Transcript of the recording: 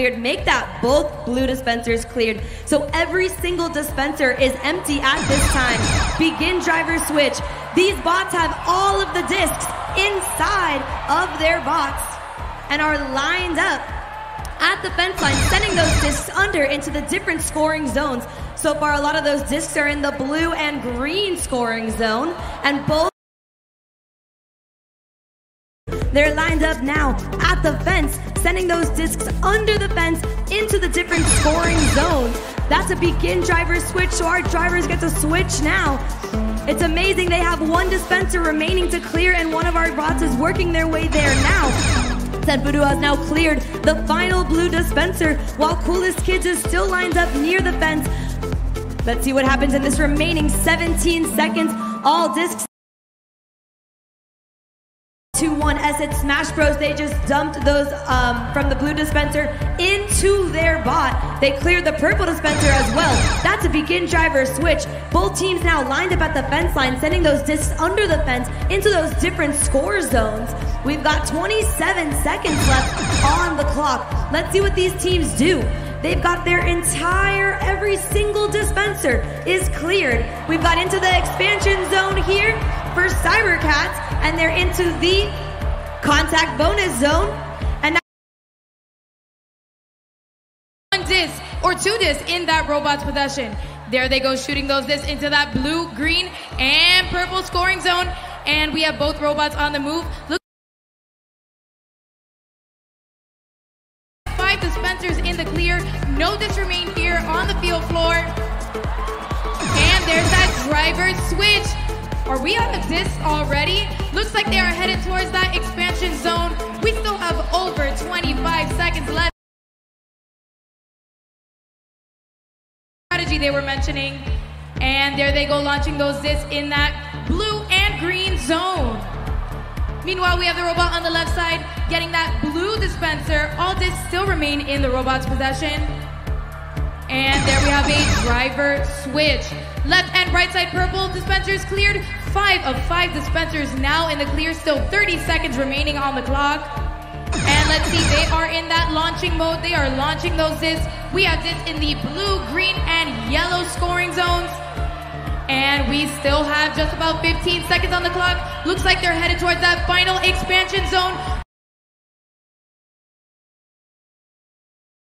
cleared. Make that both blue dispensers cleared. So every single dispenser is empty at this time. Begin driver switch. These bots have all of the discs inside of their bots and are lined up at the fence line, sending those discs under into the different scoring zones. So far, a lot of those discs are in the blue and green scoring zone, and both they're lined up now at the fence, sending those discs under the fence into the different scoring zones. That's a begin driver switch, so our drivers get to switch now. It's amazing they have one dispenser remaining to clear, and one of our bots is working their way there now. Said has now cleared the final blue dispenser, while Coolest Kids is still lined up near the fence. Let's see what happens in this remaining 17 seconds. All discs 2-1 Essence Smash Bros. They just dumped those um, from the blue dispenser into their bot. They cleared the purple dispenser as well. That's a begin driver switch. Both teams now lined up at the fence line, sending those discs under the fence into those different score zones. We've got 27 seconds left on the clock. Let's see what these teams do. They've got their entire, every single dispenser is cleared. We've got into the expansion zone here for Cybercats, and they're into the contact bonus zone. And now one disc or two discs in that robot's possession. There they go shooting those discs into that blue, green, and purple scoring zone. And we have both robots on the move. Look five dispensers in the clear. No discs remain here on the field floor. And there's that driver switch. Are we on the disc already? Looks like they are headed towards that expansion zone. We still have over 25 seconds left. Strategy they were mentioning. And there they go launching those discs in that blue and green zone. Meanwhile, we have the robot on the left side getting that blue dispenser. All discs still remain in the robot's possession. And there we have a driver switch. Left and right side purple dispensers cleared. Five of five dispensers now in the clear. Still 30 seconds remaining on the clock. And let's see, they are in that launching mode. They are launching those discs. We have discs in the blue, green, and yellow scoring zones. And we still have just about 15 seconds on the clock. Looks like they're headed towards that final expansion zone.